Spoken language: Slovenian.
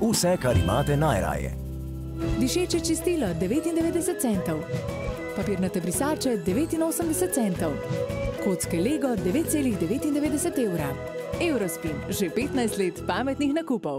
Vse, kar imate najraje. Dišeče čistilo 99 centov, papirnate brisače 89 centov, kocke Lego 9,99 evra. Eurospin, že 15 let pametnih nakupov.